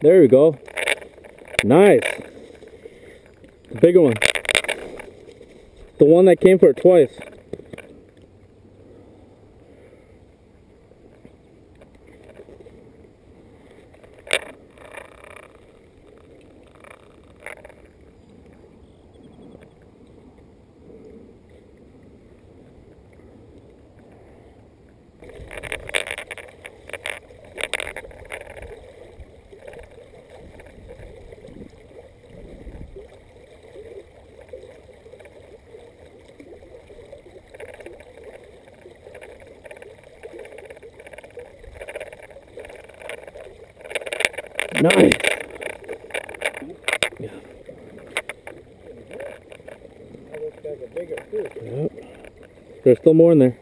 There we go. Nice. Bigger one. The one that came for it twice. Nice. Yep. There's still more in there.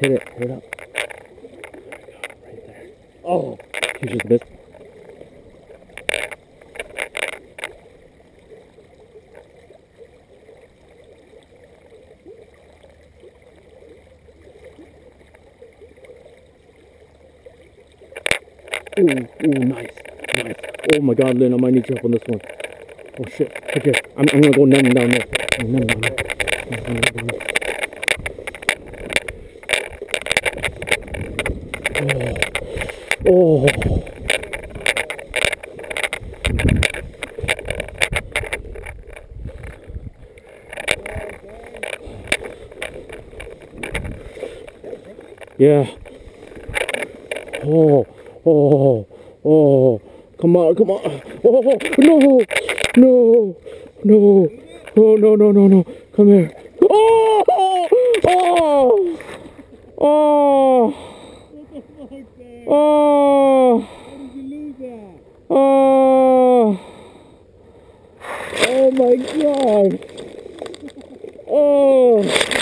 Hit it. Hit it up. Right there. Oh, you just missed. Ooh, ooh, nice, nice. Oh my God, Lynn, I might need your help on this one. Oh shit. Okay, I'm, I'm gonna go numb down there. Oh, numb down there. Numb, numb, numb, numb. Oh, oh. Yeah. Oh, oh, oh. Come on, come on. Oh, oh, oh, no, no, no. Oh, no, no, no, no. Come here. Oh, oh, oh, oh, oh. Oh, oh my God. Oh.